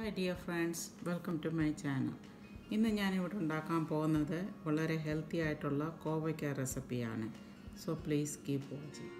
hi dear friends welcome to my channel ഇന്ന് ഞാനിവിടെ ഉണ്ടാക്കാൻ പോകുന്നത് വളരെ ഹെൽത്തി ആയിട്ടുള്ള കോവയ്ക്ക റെസിപ്പിയാണ് സോ പ്ലീസ് കീപ് വാച്ചിങ്